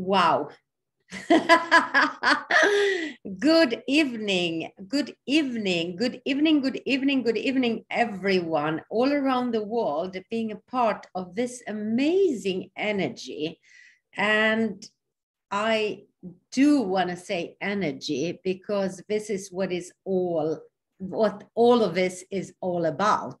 Wow. good evening, good evening, good evening, good evening, good evening, everyone all around the world being a part of this amazing energy. And I do want to say energy because this is what is all what all of this is all about.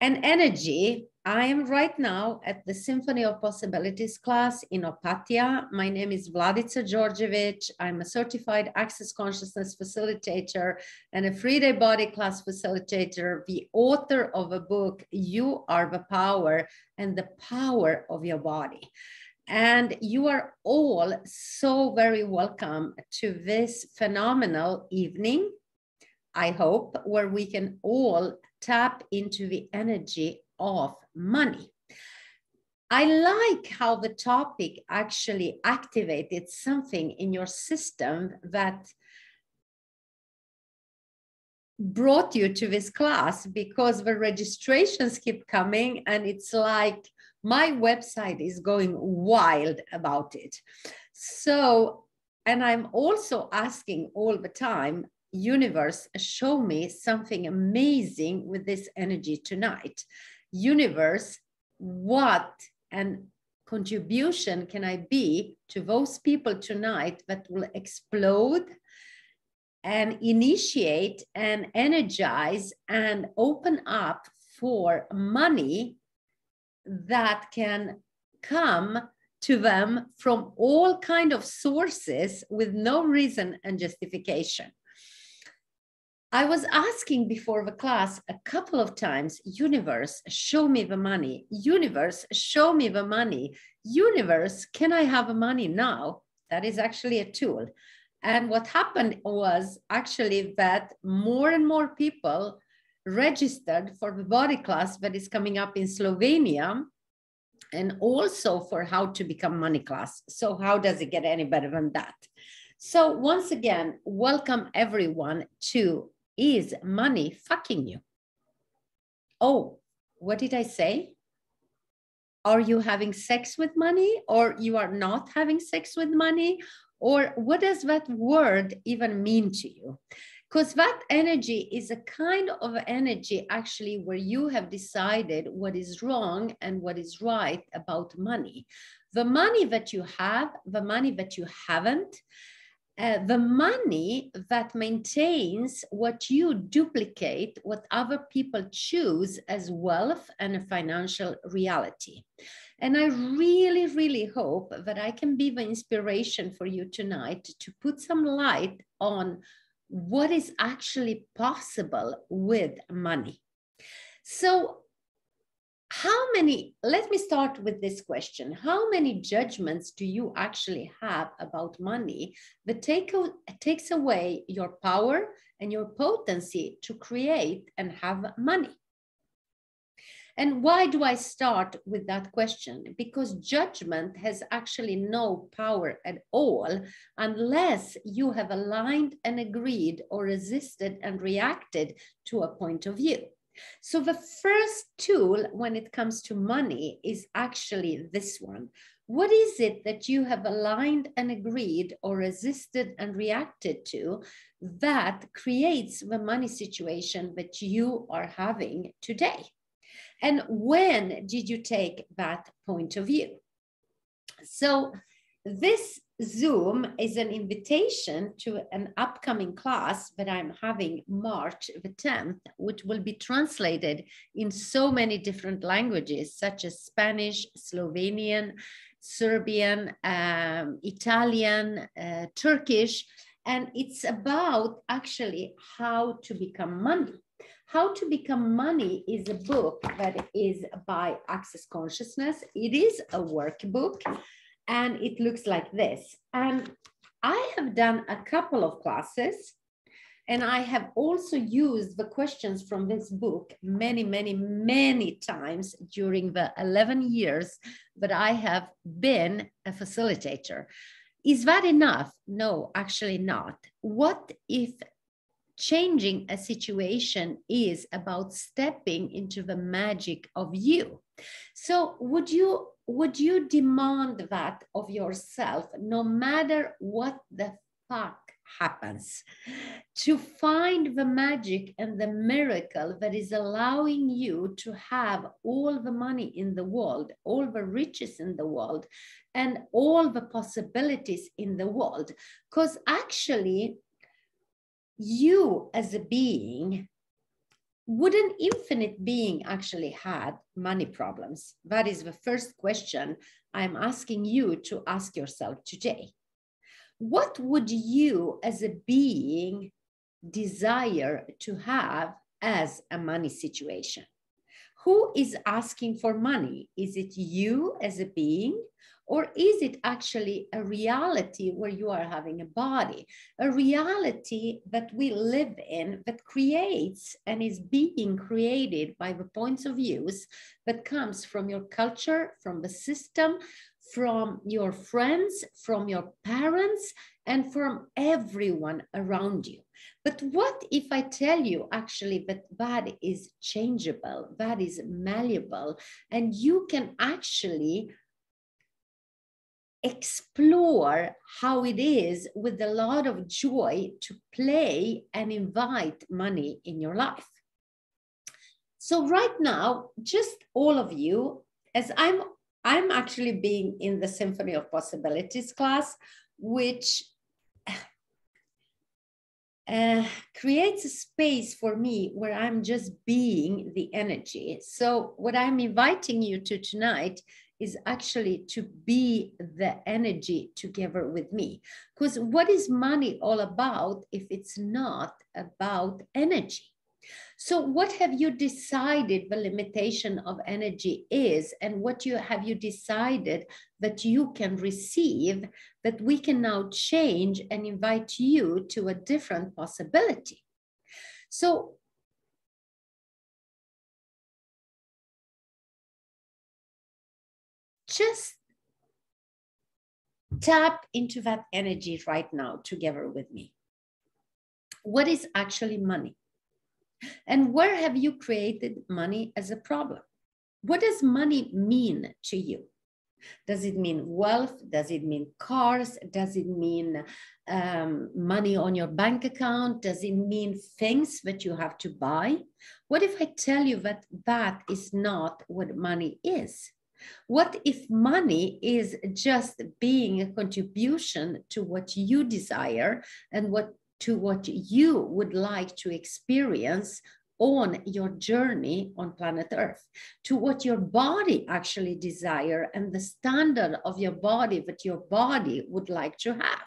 And energy I am right now at the Symphony of Possibilities class in Opatija. My name is Vladica Djordjevic. I'm a certified access consciousness facilitator and a free day body class facilitator, the author of a book, You Are the Power and the Power of Your Body. And you are all so very welcome to this phenomenal evening, I hope, where we can all tap into the energy of money. I like how the topic actually activated something in your system that brought you to this class because the registrations keep coming and it's like my website is going wild about it. So, and I'm also asking all the time, universe, show me something amazing with this energy tonight universe, what and contribution can I be to those people tonight that will explode and initiate and energize and open up for money that can come to them from all kind of sources with no reason and justification I was asking before the class a couple of times, universe, show me the money. Universe, show me the money. Universe, can I have a money now? That is actually a tool. And what happened was actually that more and more people registered for the body class that is coming up in Slovenia and also for how to become money class. So how does it get any better than that? So once again, welcome everyone to is money fucking you? Oh, what did I say? Are you having sex with money or you are not having sex with money? Or what does that word even mean to you? Because that energy is a kind of energy actually where you have decided what is wrong and what is right about money. The money that you have, the money that you haven't, uh, the money that maintains what you duplicate, what other people choose as wealth and a financial reality. And I really, really hope that I can be the inspiration for you tonight to put some light on what is actually possible with money. So how many let me start with this question. How many judgments do you actually have about money that take, takes away your power and your potency to create and have money? And why do i start with that question? Because judgment has actually no power at all unless you have aligned and agreed or resisted and reacted to a point of view so the first tool when it comes to money is actually this one. What is it that you have aligned and agreed or resisted and reacted to that creates the money situation that you are having today? And when did you take that point of view? So this Zoom is an invitation to an upcoming class that I'm having March the 10th, which will be translated in so many different languages, such as Spanish, Slovenian, Serbian, um, Italian, uh, Turkish. And it's about actually how to become money. How to Become Money is a book that is by Access Consciousness. It is a workbook and it looks like this. And I have done a couple of classes and I have also used the questions from this book many, many, many times during the 11 years that I have been a facilitator. Is that enough? No, actually not. What if changing a situation is about stepping into the magic of you. So would you would you demand that of yourself no matter what the fuck happens to find the magic and the miracle that is allowing you to have all the money in the world, all the riches in the world, and all the possibilities in the world. Because actually, you as a being would an infinite being actually had money problems? That is the first question i'm asking you to ask yourself today. What would you as a being desire to have as a money situation? Who is asking for money? Is it you as a being or is it actually a reality where you are having a body, a reality that we live in that creates and is being created by the points of views that comes from your culture, from the system, from your friends, from your parents, and from everyone around you. But what if I tell you actually that that is changeable, that is malleable, and you can actually explore how it is with a lot of joy to play and invite money in your life. So right now, just all of you, as I'm I'm actually being in the Symphony of Possibilities class, which uh, creates a space for me where I'm just being the energy. So, what I'm inviting you to tonight is actually to be the energy together with me. Because what is money all about if it's not about energy? So what have you decided the limitation of energy is and what you have you decided that you can receive that we can now change and invite you to a different possibility. So just tap into that energy right now together with me. What is actually money? And where have you created money as a problem? What does money mean to you? Does it mean wealth? Does it mean cars? Does it mean um, money on your bank account? Does it mean things that you have to buy? What if I tell you that that is not what money is? What if money is just being a contribution to what you desire and what to what you would like to experience on your journey on planet earth? To what your body actually desire and the standard of your body that your body would like to have.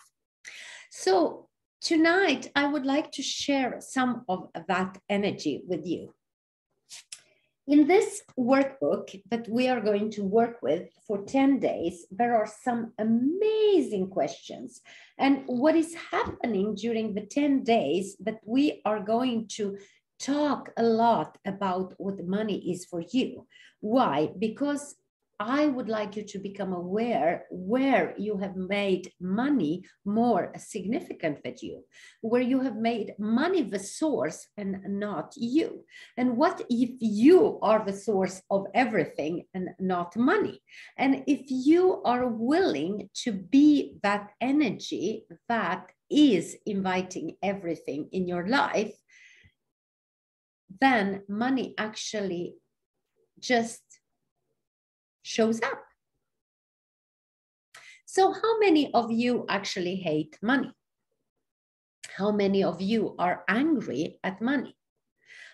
So tonight i would like to share some of that energy with you in this workbook that we are going to work with for 10 days, there are some amazing questions. And what is happening during the 10 days that we are going to talk a lot about what money is for you. Why? Because I would like you to become aware where you have made money more significant than you, where you have made money the source and not you. And what if you are the source of everything and not money? And if you are willing to be that energy that is inviting everything in your life, then money actually just shows up. So, how many of you actually hate money? How many of you are angry at money?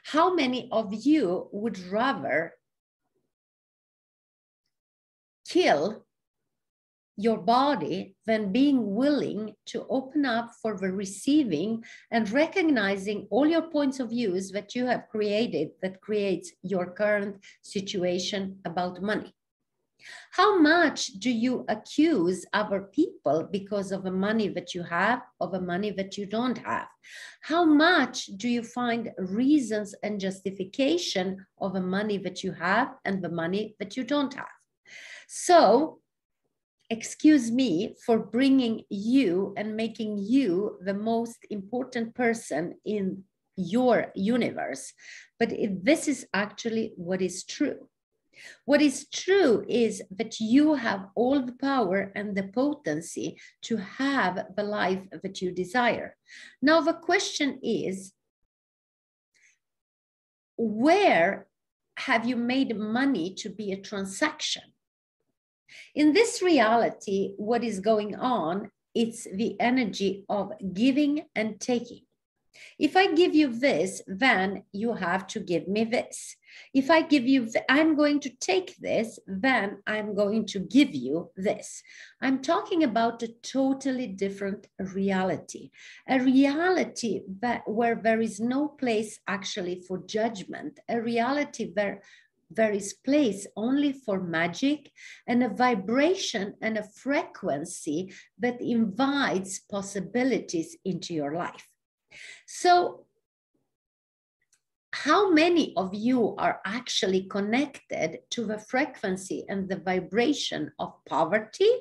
How many of you would rather kill your body than being willing to open up for the receiving and recognizing all your points of views that you have created that creates your current situation about money how much do you accuse other people because of the money that you have, of the money that you don't have? How much do you find reasons and justification of the money that you have and the money that you don't have? So, excuse me for bringing you and making you the most important person in your universe. But this is actually what is true. What is true is that you have all the power and the potency to have the life that you desire. Now, the question is where have you made money to be a transaction? In this reality, what is going on, it's the energy of giving and taking. If I give you this, then you have to give me this. If I give you, I'm going to take this, then I'm going to give you this. I'm talking about a totally different reality, a reality that, where there is no place actually for judgment, a reality where there is place only for magic and a vibration and a frequency that invites possibilities into your life. So, how many of you are actually connected to the frequency and the vibration of poverty?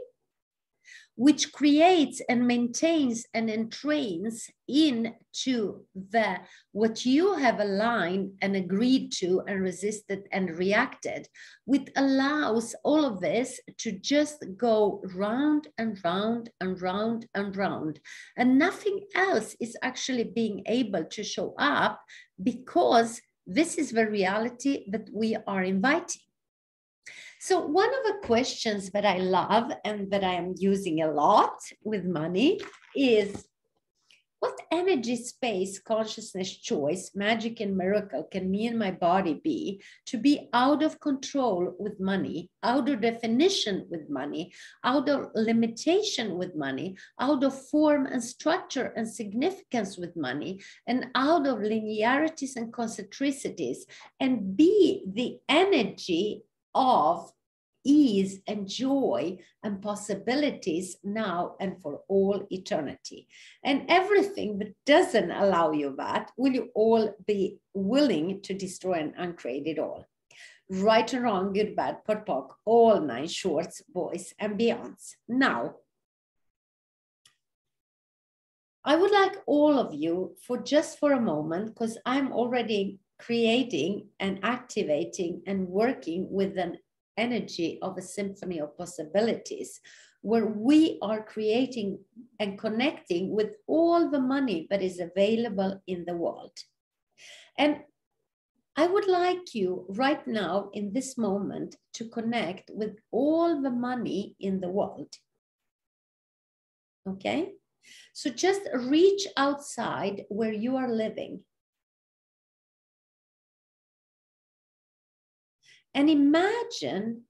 which creates and maintains and entrains into the what you have aligned and agreed to and resisted and reacted which allows all of this to just go round and round and round and round and nothing else is actually being able to show up because this is the reality that we are inviting. So one of the questions that I love and that I am using a lot with money is what energy, space, consciousness, choice, magic, and miracle can me and my body be to be out of control with money, out of definition with money, out of limitation with money, out of form and structure and significance with money, and out of linearities and concentricities, and be the energy of ease and joy and possibilities now and for all eternity. And everything that doesn't allow you that, will you all be willing to destroy and uncreate it all? Right and wrong, good, bad, POD POC, all nine shorts, boys, and beyonds. Now, I would like all of you for just for a moment, because I'm already creating and activating and working with an energy of a symphony of possibilities where we are creating and connecting with all the money that is available in the world. And I would like you right now in this moment to connect with all the money in the world. Okay? So just reach outside where you are living And imagine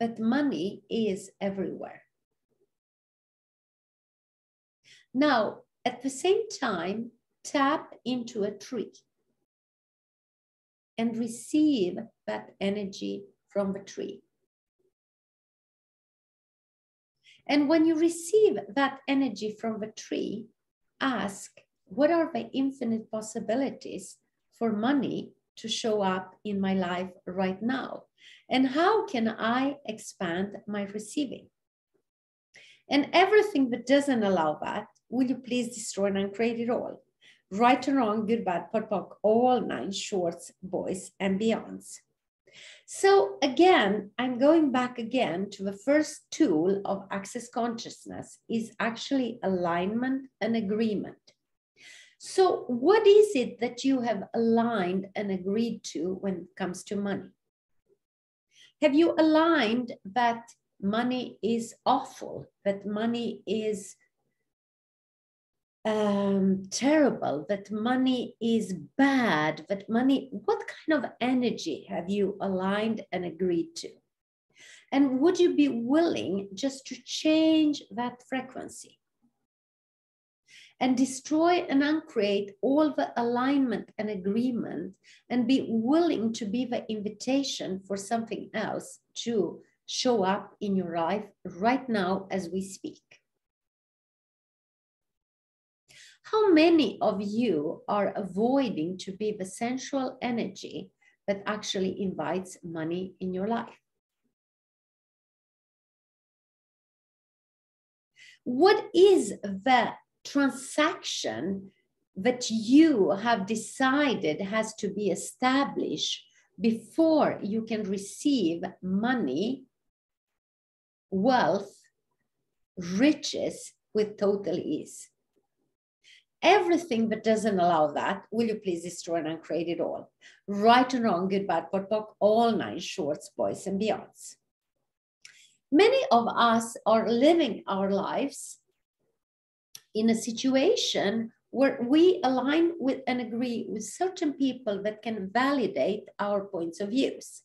that money is everywhere. Now, at the same time, tap into a tree and receive that energy from the tree. And when you receive that energy from the tree, ask what are the infinite possibilities for money to show up in my life right now? And how can I expand my receiving? And everything that doesn't allow that, will you please destroy and uncreate it all? Right or wrong, good, bad, POD POC, all nine shorts, boys, and beyonds. So again, I'm going back again to the first tool of access consciousness is actually alignment and agreement. So what is it that you have aligned and agreed to when it comes to money? Have you aligned that money is awful, that money is um, terrible, that money is bad, that money, what kind of energy have you aligned and agreed to? And would you be willing just to change that frequency? And destroy and uncreate all the alignment and agreement and be willing to be the invitation for something else to show up in your life right now as we speak. How many of you are avoiding to be the sensual energy that actually invites money in your life? What is the transaction that you have decided has to be established before you can receive money, wealth, riches with total ease? Everything that doesn't allow that, will you please destroy and uncreate it all? Right and wrong, good, bad, POD, POC, all nine shorts, boys and beyonds. Many of us are living our lives in a situation where we align with and agree with certain people that can validate our points of views.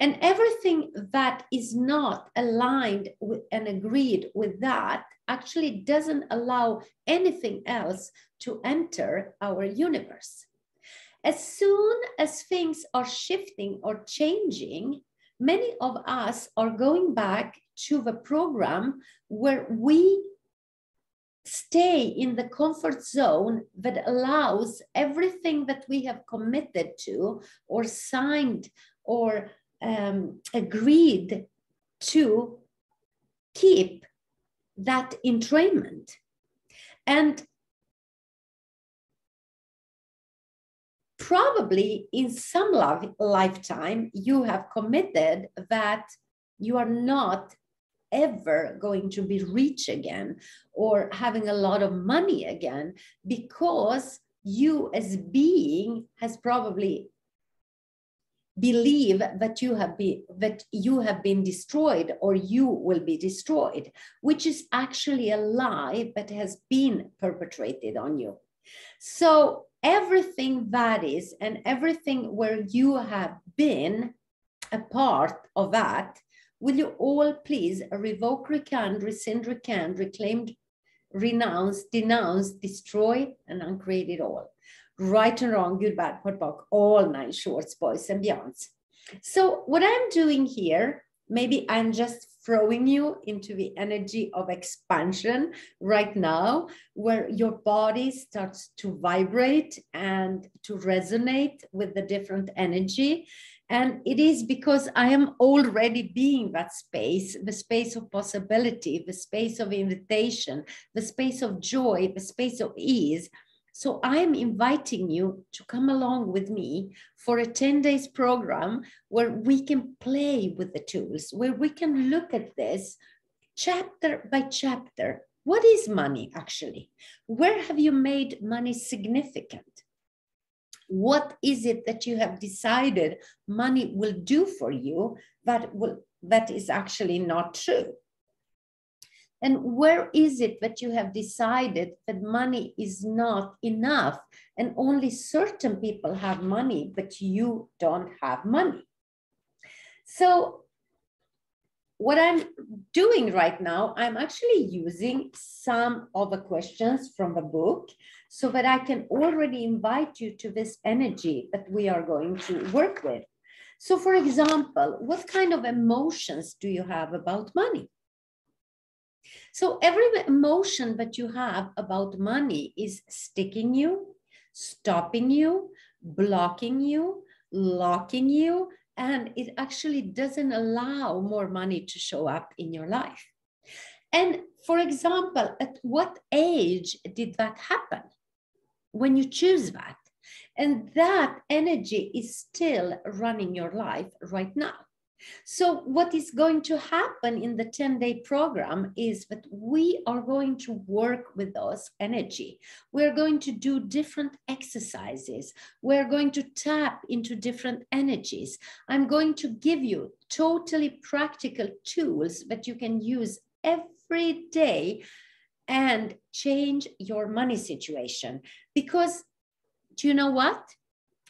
And everything that is not aligned with and agreed with that actually doesn't allow anything else to enter our universe. As soon as things are shifting or changing, many of us are going back to the program where we stay in the comfort zone that allows everything that we have committed to or signed or um, agreed to keep that entrainment. And probably in some lifetime, you have committed that you are not ever going to be rich again or having a lot of money again because you as being has probably believe that you have been that you have been destroyed or you will be destroyed which is actually a lie that has been perpetrated on you. So everything that is and everything where you have been a part of that will you all please revoke recant rescind recant reclaim renounce denounce destroy and uncreate it all right and wrong, good, bad, POD, POC, all nine shorts, boys and beyonds. So what I'm doing here, maybe I'm just throwing you into the energy of expansion right now, where your body starts to vibrate and to resonate with the different energy. And it is because I am already being that space, the space of possibility, the space of invitation, the space of joy, the space of ease so I'm inviting you to come along with me for a 10 days program where we can play with the tools, where we can look at this chapter by chapter. What is money actually? Where have you made money significant? What is it that you have decided money will do for you that will that is actually not true? And where is it that you have decided that money is not enough and only certain people have money, but you don't have money? So what I'm doing right now, I'm actually using some of the questions from the book so that I can already invite you to this energy that we are going to work with. So for example, what kind of emotions do you have about money? So every emotion that you have about money is sticking you, stopping you, blocking you, locking you, and it actually doesn't allow more money to show up in your life. And for example, at what age did that happen? When you choose that. And that energy is still running your life right now. So, what is going to happen in the 10 day program is that we are going to work with those energy. We're going to do different exercises. We're going to tap into different energies. I'm going to give you totally practical tools that you can use every day and change your money situation. Because do you know what?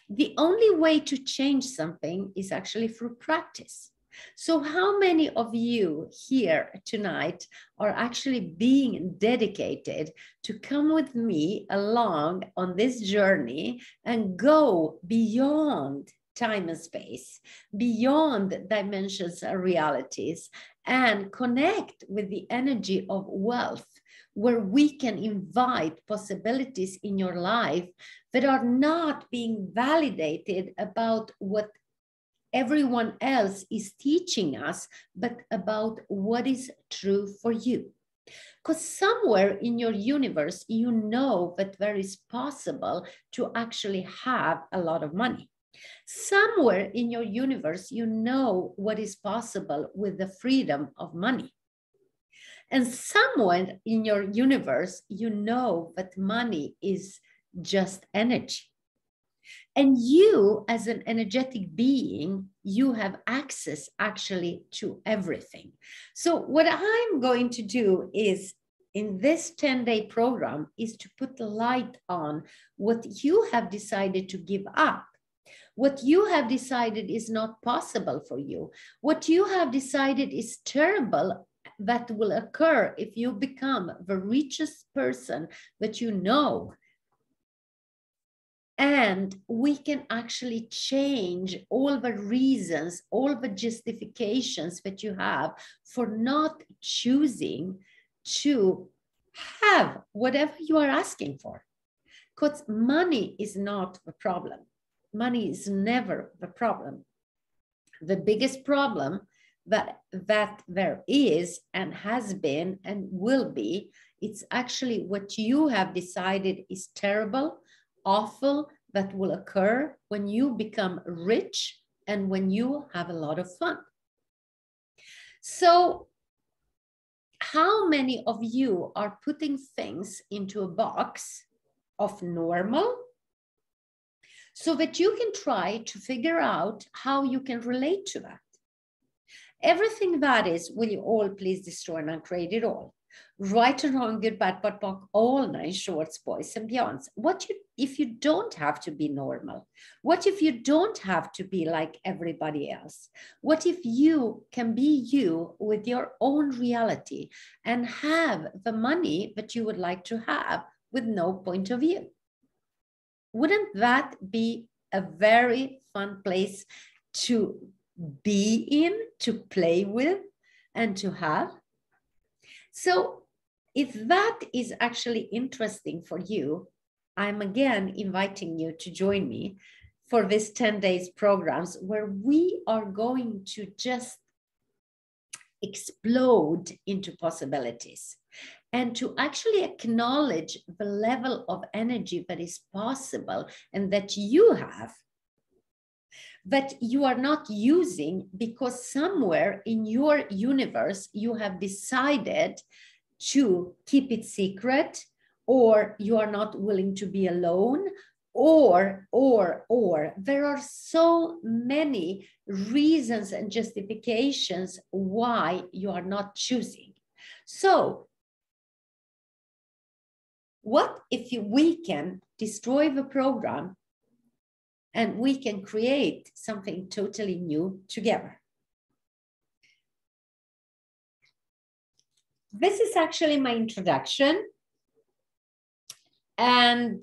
The only way to change something is actually through practice. So, how many of you here tonight are actually being dedicated to come with me along on this journey and go beyond time and space, beyond dimensions and realities, and connect with the energy of wealth, where we can invite possibilities in your life that are not being validated about what everyone else is teaching us, but about what is true for you. Because somewhere in your universe, you know that there is possible to actually have a lot of money. Somewhere in your universe, you know what is possible with the freedom of money. And someone in your universe, you know that money is just energy. And you, as an energetic being, you have access actually to everything. So, what I'm going to do is in this 10 day program is to put the light on what you have decided to give up. What you have decided is not possible for you. What you have decided is terrible that will occur if you become the richest person that you know and we can actually change all the reasons, all the justifications that you have for not choosing to have whatever you are asking for. Because money is not the problem. Money is never the problem. The biggest problem that, that there is and has been and will be, it's actually what you have decided is terrible awful that will occur when you become rich and when you have a lot of fun. So, how many of you are putting things into a box of normal so that you can try to figure out how you can relate to that? Everything that is, will you all please destroy and uncreate it all? right and wrong, good, bad, but all nine shorts, boys and beyonds. What you, if you don't have to be normal? What if you don't have to be like everybody else? What if you can be you with your own reality and have the money that you would like to have with no point of view? Wouldn't that be a very fun place to be in, to play with, and to have? So if that is actually interesting for you, I'm again inviting you to join me for this 10 days programs where we are going to just explode into possibilities and to actually acknowledge the level of energy that is possible and that you have that you are not using because somewhere in your universe you have decided to keep it secret or you are not willing to be alone or or or. There are so many reasons and justifications why you are not choosing. So what if we can destroy the program and we can create something totally new together this is actually my introduction. And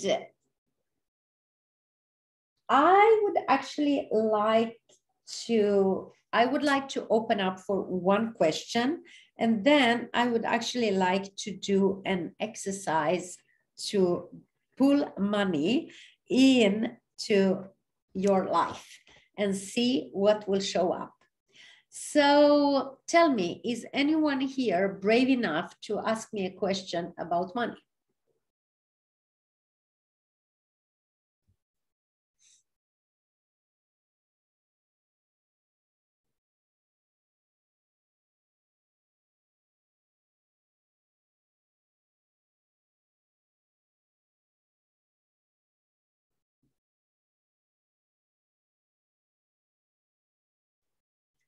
I would actually like to, I would like to open up for one question. And then I would actually like to do an exercise to pull money into your life and see what will show up. So tell me, is anyone here brave enough to ask me a question about money?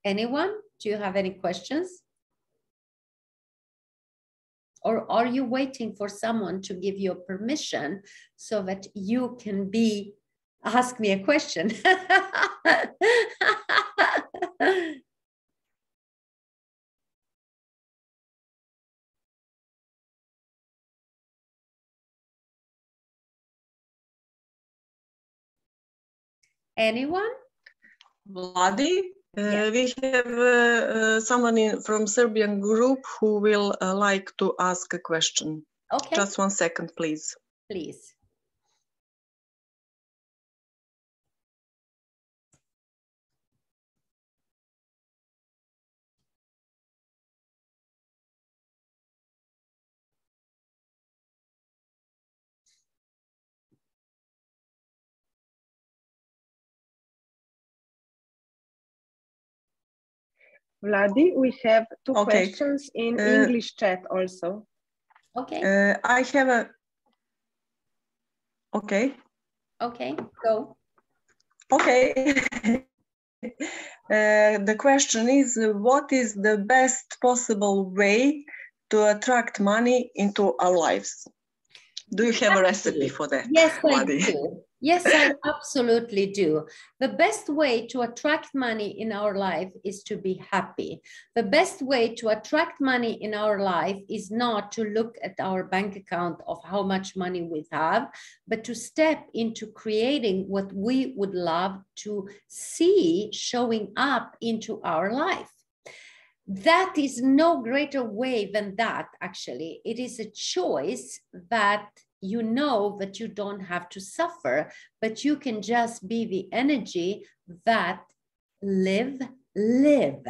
Anyone? Do you have any questions? Or are you waiting for someone to give you permission so that you can be, ask me a question? Anyone? Vladi? Uh, we have uh, uh, someone in, from Serbian group who will uh, like to ask a question. Okay, Just one second, please. please. Vladi, we have two Okay. questions in Uh, English chat also. Okay, Uh, I have a. Okay. okay, go. Okay. Uh, the question is what is the best possible way to attract money into our lives? Do you have a recipe for that? Yes, I do. Yes, I absolutely do. The best way to attract money in our life is to be happy. The best way to attract money in our life is not to look at our bank account of how much money we have, but to step into creating what we would love to see showing up into our life that is no greater way than that actually it is a choice that you know that you don't have to suffer but you can just be the energy that live live.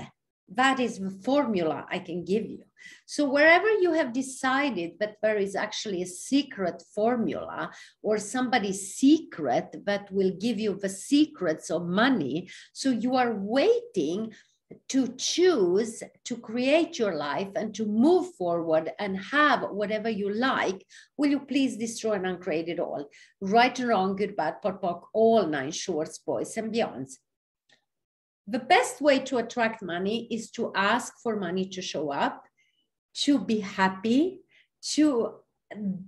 That is the formula i can give you. So wherever you have decided that there is actually a secret formula or somebody's secret that will give you the secrets of money so you are waiting to choose to create your life and to move forward and have whatever you like, will you please destroy and uncreate it all? Right and wrong, good, bad, POD, POC, all nine shorts, boys and beyonds. The best way to attract money is to ask for money to show up, to be happy, to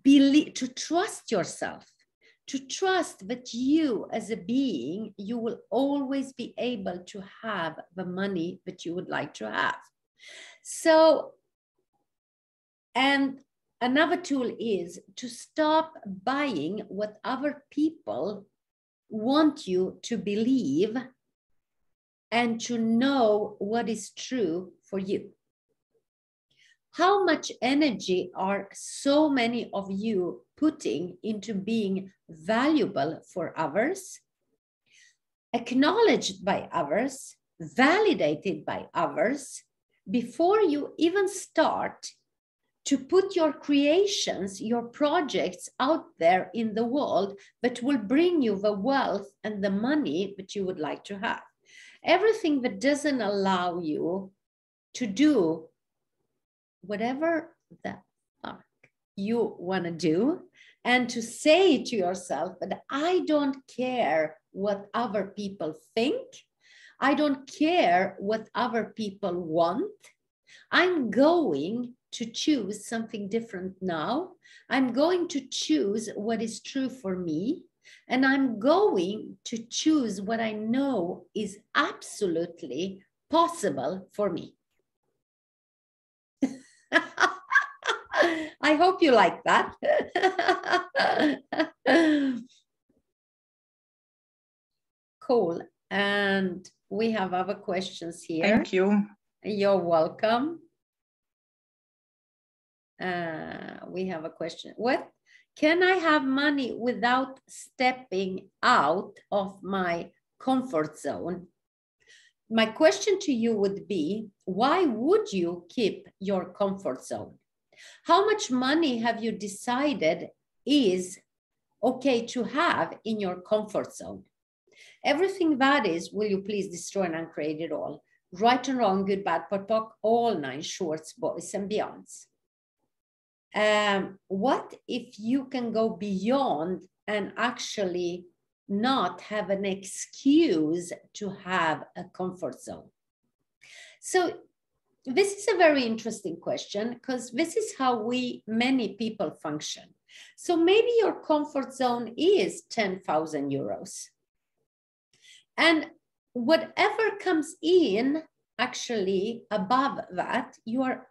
believe, to trust yourself to trust that you as a being you will always be able to have the money that you would like to have. So and another tool is to stop buying what other people want you to believe and to know what is true for you how much energy are so many of you putting into being valuable for others, acknowledged by others, validated by others, before you even start to put your creations, your projects out there in the world that will bring you the wealth and the money that you would like to have. Everything that doesn't allow you to do whatever the fuck you want to do and to say to yourself that I don't care what other people think. I don't care what other people want. I'm going to choose something different now. I'm going to choose what is true for me. And I'm going to choose what I know is absolutely possible for me. I hope you like that. cool. And we have other questions here. Thank you. You're welcome. Uh, we have a question. What can I have money without stepping out of my comfort zone? My question to you would be why would you keep your comfort zone? How much money have you decided is okay to have in your comfort zone? Everything that is, will you please destroy and uncreate it all? Right and wrong, good, bad, POD, POC, all nine shorts, boys and beyonds. Um, what if you can go beyond and actually not have an excuse to have a comfort zone? So this is a very interesting question because this is how we many people function. So maybe your comfort zone is 10,000 euros. And whatever comes in actually above that, you are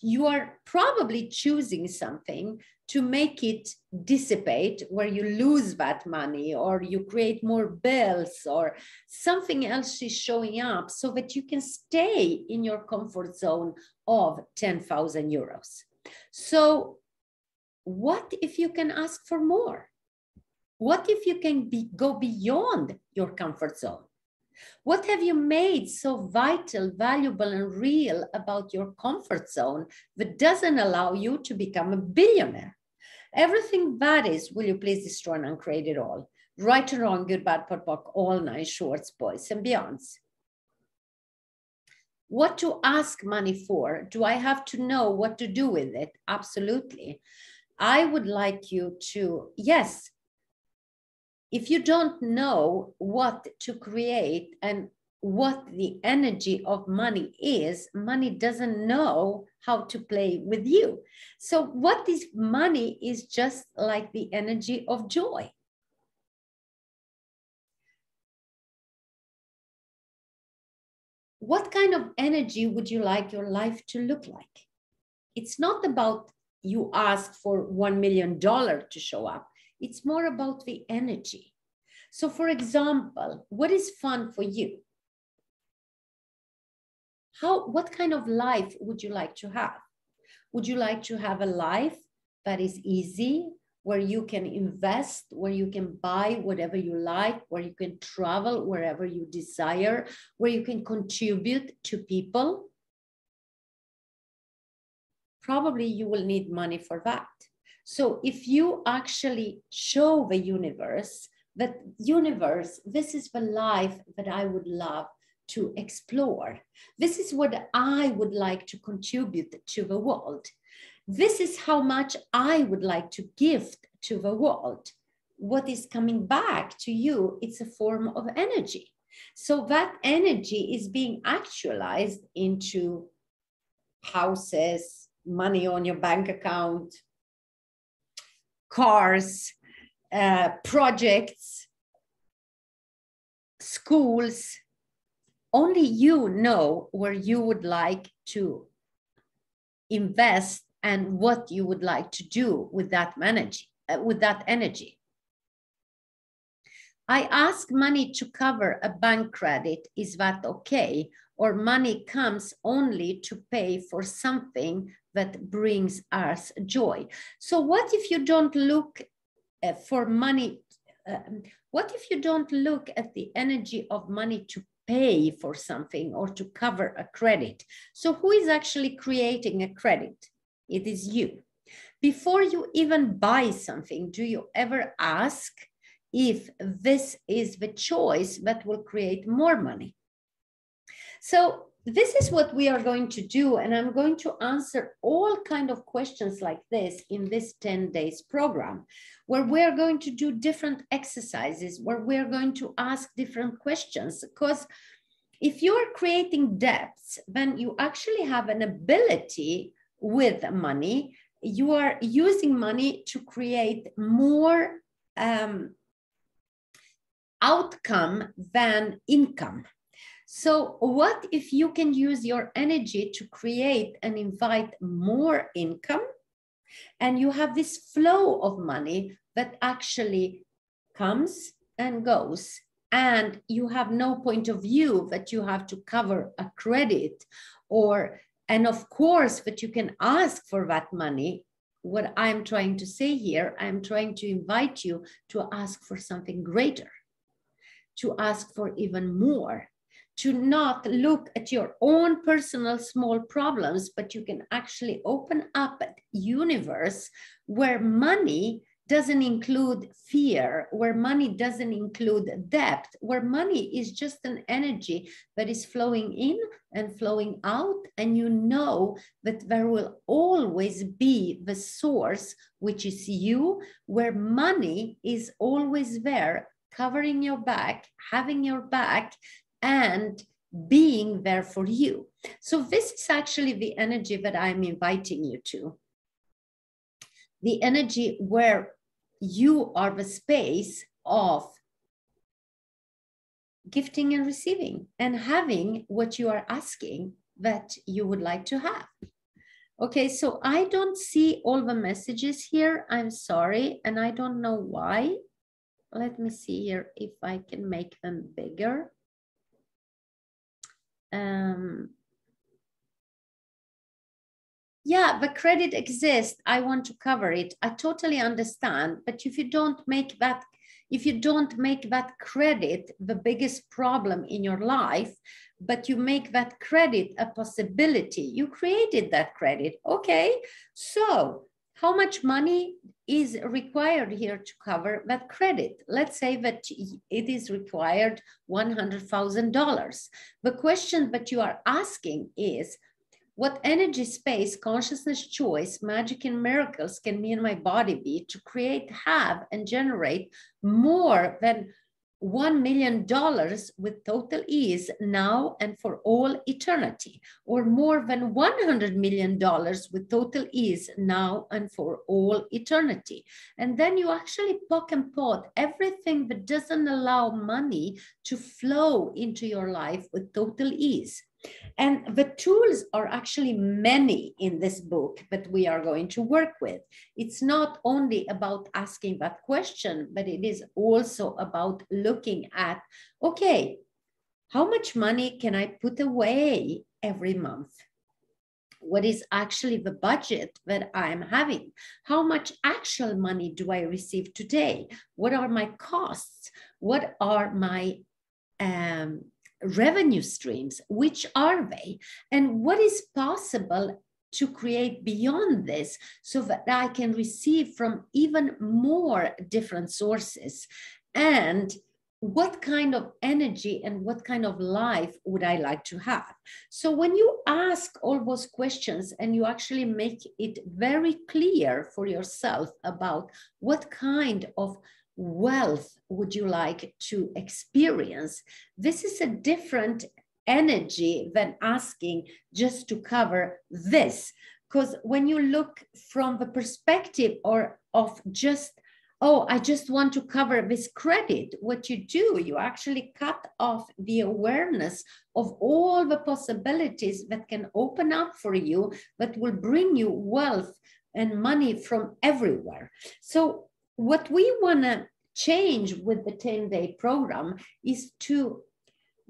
you are probably choosing something to make it dissipate where you lose that money or you create more bills or something else is showing up so that you can stay in your comfort zone of 10,000 euros. So what if you can ask for more? What if you can be, go beyond your comfort zone? What have you made so vital, valuable, and real about your comfort zone that doesn't allow you to become a billionaire? Everything that is, will you please destroy and uncreate it all? Right or wrong, good, bad, POD, POC, all nine shorts, boys and beyonds. What to ask money for? Do I have to know what to do with it? Absolutely. I would like you to, yes, if you don't know what to create and what the energy of money is, money doesn't know how to play with you. So, what is money is just like the energy of joy. What kind of energy would you like your life to look like? It's not about you ask for $1 million to show up. It's more about the energy. So, for example, what is fun for you? How, what kind of life would you like to have? Would you like to have a life that is easy, where you can invest, where you can buy whatever you like, where you can travel wherever you desire, where you can contribute to people? Probably you will need money for that. So if you actually show the universe that universe, this is the life that I would love to explore. This is what I would like to contribute to the world. This is how much I would like to gift to the world. What is coming back to you, it's a form of energy. So that energy is being actualized into houses, money on your bank account, cars, uh, projects, schools. Only you know where you would like to invest and what you would like to do with that energy. Uh, with that energy. I ask money to cover a bank credit. Is that okay? Or money comes only to pay for something that brings us joy. So, what if you don't look uh, for money. Um, what if you don't look at the energy of money to pay for something or to cover a credit? So, who is actually creating a credit? It is you. Before you even buy something, do you ever ask if this is the choice that will create more money? So, this is what we are going to do and i'm going to answer all kind of questions like this in this 10 days program where we're going to do different exercises where we're going to ask different questions. Because if you're creating debts then you actually have an ability with money. You are using money to create more um, outcome than income so, what if you can use your energy to create and invite more income? And you have this flow of money that actually comes and goes. And you have no point of view that you have to cover a credit or, and of course, that you can ask for that money what I'm trying to say here, I'm trying to invite you to ask for something greater, to ask for even more, to not look at your own personal small problems, but you can actually open up a universe where money doesn't include fear, where money doesn't include debt, where money is just an energy that is flowing in and flowing out. And you know that there will always be the source, which is you, where money is always there, covering your back, having your back, and being there for you. So, this is actually the energy that I'm inviting you to. The energy where you are the space of gifting and receiving and having what you are asking that you would like to have. Okay, so I don't see all the messages here. I'm sorry, and I don't know why. Let me see here if I can make them bigger. Yeah, the credit exists. I want to cover it. I totally understand. But if you don't make that, if you don't make that credit the biggest problem in your life, but you make that credit a possibility, you created that credit. Okay. So how much money is required here to cover that credit? Let's say that it is required $100,000. The question that you are asking is, what energy, space, consciousness, choice, magic, and miracles can me and my body be to create, have, and generate more than $1 million with total ease now and for all eternity, or more than $100 million with total ease now and for all eternity. And then you actually POC and POD everything that doesn't allow money to flow into your life with total ease. And the tools are actually many in this book that we are going to work with. It's not only about asking that question, but it is also about looking at okay, how much money can I put away every month? What is actually the budget that I'm having? How much actual money do I receive today? What are my costs? What are my um, revenue streams. Which are they? And what is possible to create beyond this so that I can receive from even more different sources? And what kind of energy and what kind of life would I like to have? So, when you ask all those questions and you actually make it very clear for yourself about what kind of wealth would you like to experience? This is a different energy than asking just to cover this. Because when you look from the perspective or of just, oh, I just want to cover this credit, what you do, you actually cut off the awareness of all the possibilities that can open up for you that will bring you wealth and money from everywhere. So what we want to change with the 10 day program is to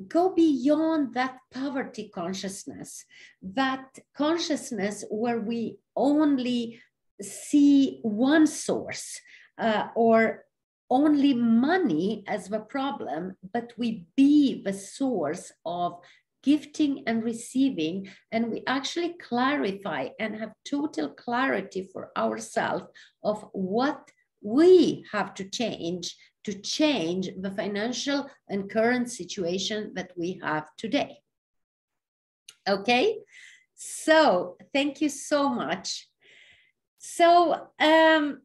go beyond that poverty consciousness, that consciousness where we only see one source uh, or only money as the problem, but we be the source of gifting and receiving, and we actually clarify and have total clarity for ourselves of what we have to change to change the financial and current situation that we have today. Okay, so thank you so much. So, um,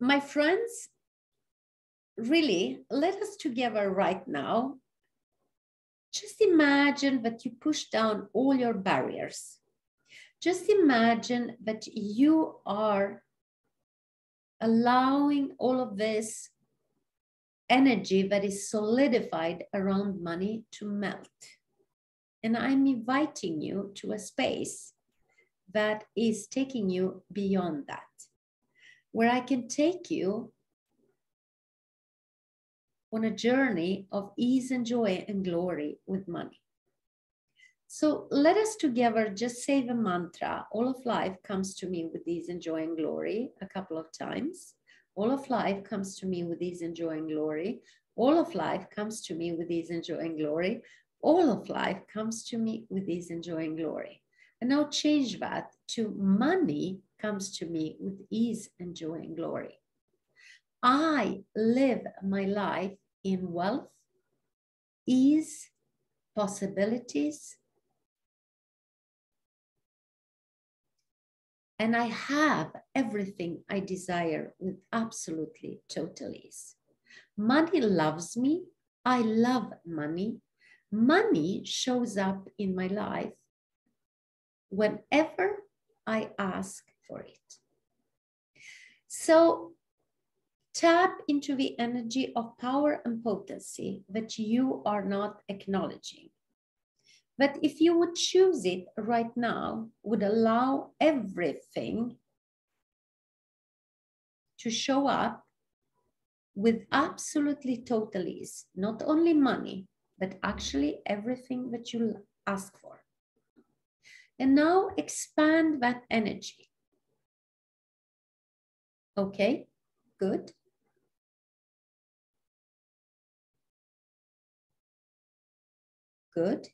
my friends, really, let us together right now. Just imagine that you push down all your barriers. Just imagine that you are allowing all of this energy that is solidified around money to melt. And I'm inviting you to a space that is taking you beyond that, where I can take you on a journey of ease and joy and glory with money. So let us together just say the mantra. All of life comes to me with ease and joy and glory a couple of times. All of life comes to me with ease and joy and glory. All of life comes to me with ease and joy and glory. All of life comes to me with ease and joy and glory. And now change that to money comes to me with ease and joy and glory. I live my life in wealth, ease, possibilities, and I have everything I desire with absolutely total ease. Money loves me. I love money. Money shows up in my life whenever I ask for it. So tap into the energy of power and potency that you are not acknowledging. But if you would choose it right now, would allow everything to show up with absolutely total ease, not only money, but actually everything that you ask for. And now expand that energy. Okay, good. Good.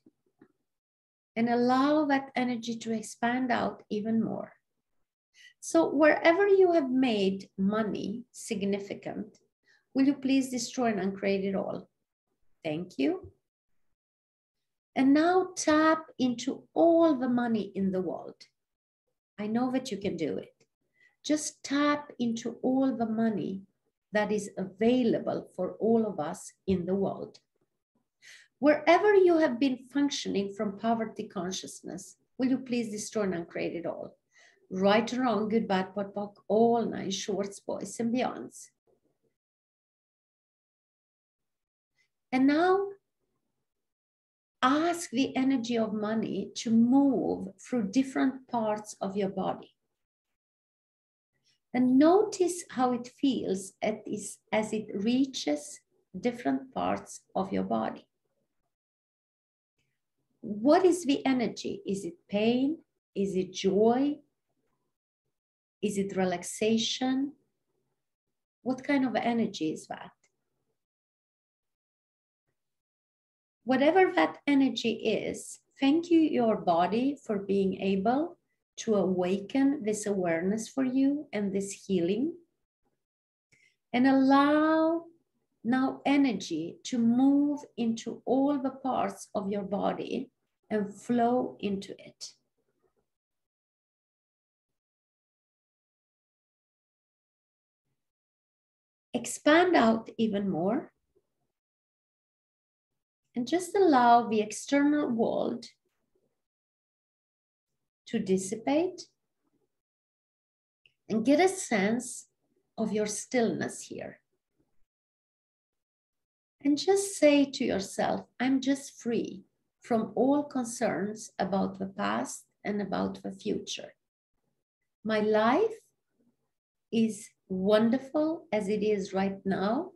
And allow that energy to expand out even more. So wherever you have made money significant, will you please destroy and uncreate it all? Thank you. And now tap into all the money in the world. I know that you can do it. Just tap into all the money that is available for all of us in the world. Wherever you have been functioning from poverty consciousness, will you please destroy and uncreate it all? Right or wrong, good, bad, POD, POC, all nine shorts, boys, and beyonds. And now ask the energy of money to move through different parts of your body. And notice how it feels as it reaches different parts of your body. What is the energy? Is it pain? Is it joy? Is it relaxation? What kind of energy is that? whatever that energy is, thank you, your body, for being able to awaken this awareness for you and this healing. And allow now energy to move into all the parts of your body and flow into it. Expand out even more and just allow the external world to dissipate and get a sense of your stillness here. And just say to yourself, I'm just free from all concerns about the past and about the future. My life is wonderful as it is right now,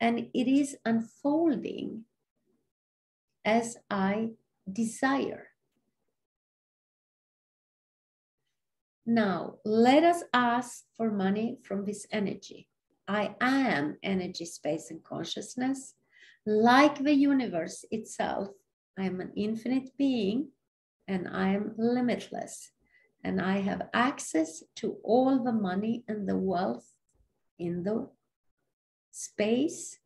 and it is unfolding as I desire. Now, let us ask for money from this energy. I am energy, space, and consciousness. Like the universe itself, I am an infinite being and I am limitless. And I have access to all the money and the wealth in the space.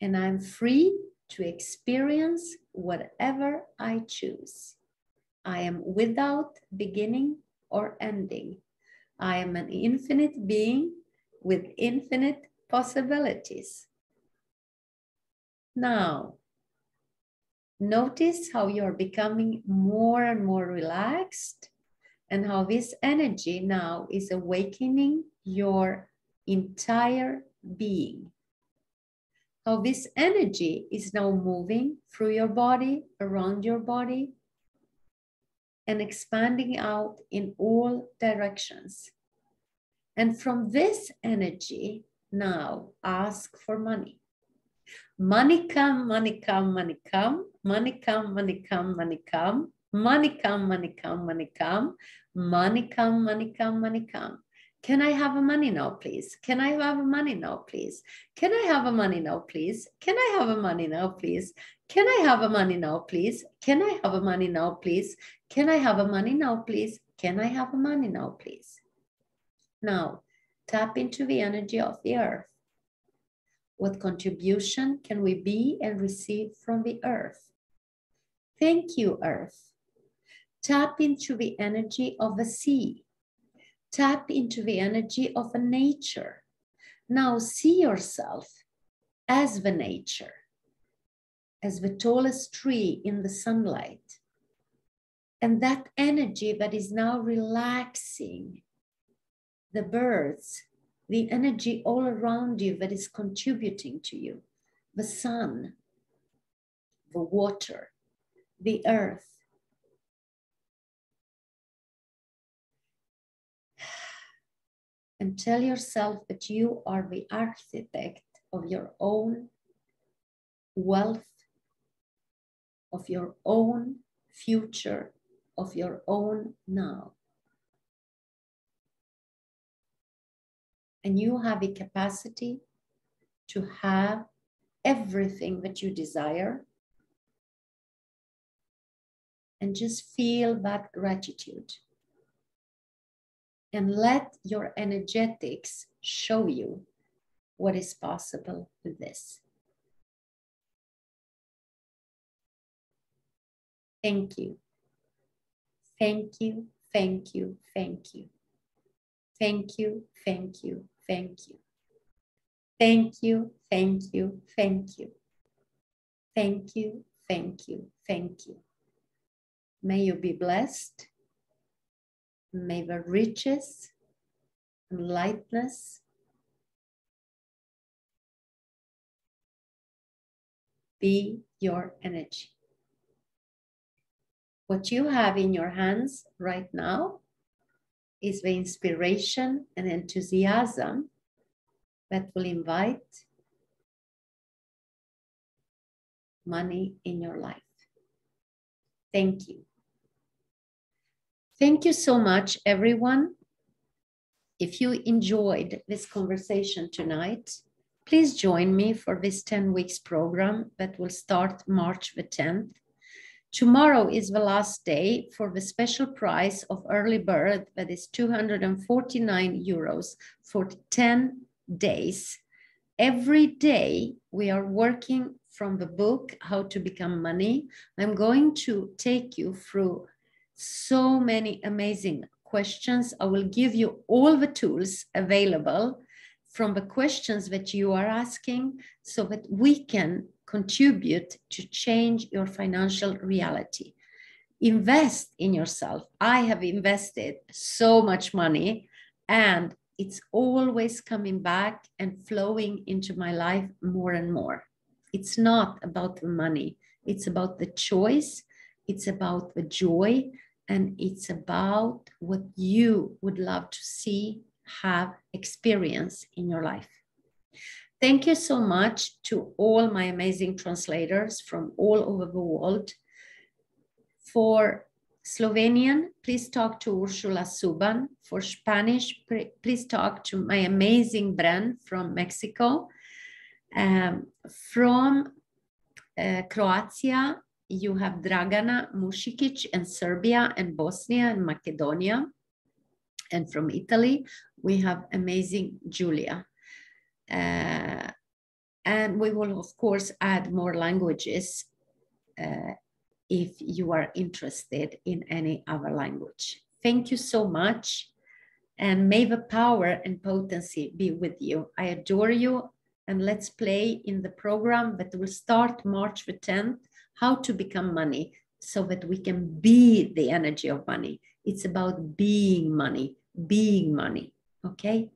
And I'm free to experience whatever I choose. I am without beginning or ending. I am an infinite being with infinite possibilities. Now, notice how you're becoming more and more relaxed and how this energy now is awakening your entire being how this energy is now moving through your body, around your body, and expanding out in all directions. And from this energy, now ask for money. Money come, money come, money come, money come, money come, money come, money come, money come, money come, money come, money come, money come. Can I have a money now, please? Can I have a money now, please? Can I have a money now, please? Can I have a money now, please? Can I have a money now, please? Can I have a money now, please? Can I have a money now, please? Can I have a money now, please? Now, tap into the energy of the earth. What contribution can we be and receive from the earth? Thank you, earth. Tap into the energy of the sea Tap into the energy of a nature. Now see yourself as the nature, as the tallest tree in the sunlight. And that energy that is now relaxing the birds, the energy all around you that is contributing to you, the sun, the water, the earth, and tell yourself that you are the architect of your own wealth, of your own future of your own now. And you have a capacity to have everything that you desire. And just feel that gratitude. And let your energetics show you what is possible with this. Thank you. Thank you, thank you, thank you. Thank you, thank you, thank you. Thank you, thank you, thank you. Thank you, thank you, thank you. May you be blessed. May the riches and lightness be your energy. What you have in your hands right now is the inspiration and enthusiasm that will invite money in your life. Thank you. Thank you so much, everyone. If you enjoyed this conversation tonight, please join me for this 10 weeks program that will start March the 10th. Tomorrow is the last day for the special price of early bird that is 249 euros for 10 days. Every day we are working from the book, How to Become Money. I'm going to take you through so many amazing questions. I will give you all the tools available from the questions that you are asking so that we can contribute to change your financial reality. Invest in yourself. I have invested so much money and it's always coming back and flowing into my life more and more. It's not about the money, it's about the choice, it's about the joy, and it's about what you would love to see, have, experience in your life. Thank you so much to all my amazing translators from all over the world. For Slovenian, please talk to Ursula Suban. For Spanish, please talk to my amazing Bren from Mexico. Um, from uh, Croatia, you have Dragana Mushikic and Serbia and Bosnia and Macedonia. And from Italy, we have amazing Julia. Uh, and we will, of course, add more languages uh, if you are interested in any other language. Thank you so much. And may the power and potency be with you. I adore you. And let's play in the program that will start March the 10th how to become money so that we can be the energy of money. It's about being money, being money. Okay.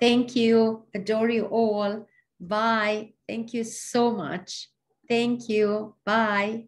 Thank you. Adore you all. Bye. Thank you so much. Thank you. Bye.